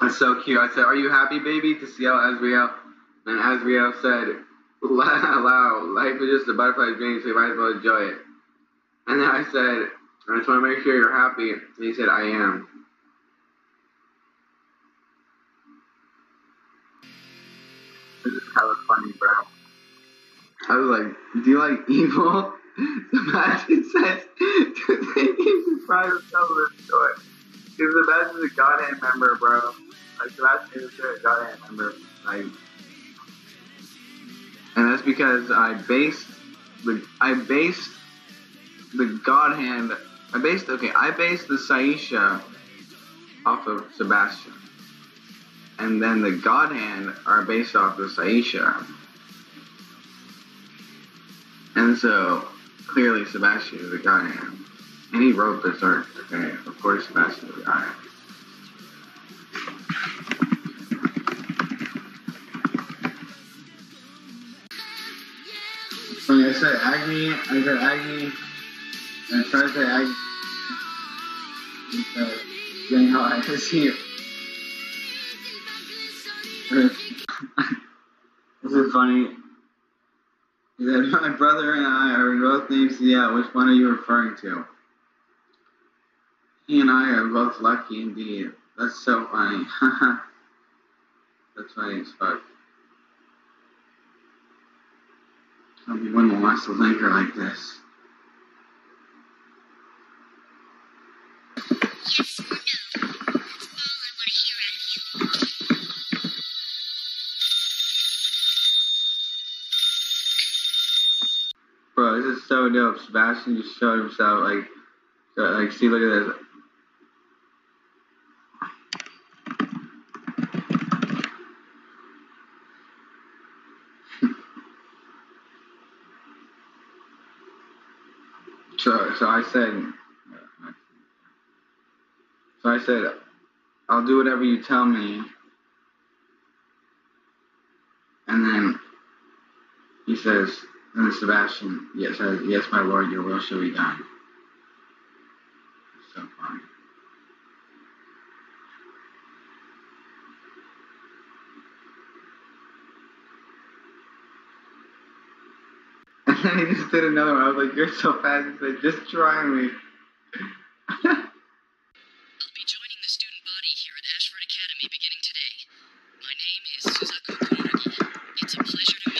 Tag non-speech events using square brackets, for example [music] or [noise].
That's so cute. I said, Are you happy, baby? To see out Azriel. And Azriel said, Wow, life is just a butterfly's dream, so you might as well enjoy it. And then I said, I just want to make sure you're happy. And he said, I am. This is kind of funny, bro. I was like, do you like evil? [laughs] Sebastian says, to think he surprised himself with a story. Because Sebastian's a Godhead member, bro. Like, Sebastian is a Godhead member. Like, and that's because I based the, I based the God hand, I based, okay, I based the Saisha off of Sebastian. And then the God hand are based off the Saisha. And so, clearly Sebastian is the God hand. And he wrote this art, okay? Of course Sebastian is the God hand. When I said Agni, I said Agni, and I tried to say Agni. He then how I see you. [laughs] this is funny. He said, my brother and I are both named Yeah, which one are you referring to? He and I are both lucky indeed. That's so funny. [laughs] That's funny as fuck. Some women wants to link her like this. Bro, this is so dope. Sebastian just showed himself like, like, see, look at this. So, so I said, so I said, I'll do whatever you tell me. And then he says, and Sebastian yes, says, yes, my lord, your will shall be done. And [laughs] then he just did another one. I was like, you're so fast. He said, just try me. I'll be joining the student body here at Ashford Academy beginning today. My name is Suzaku Kururugi. It's a pleasure to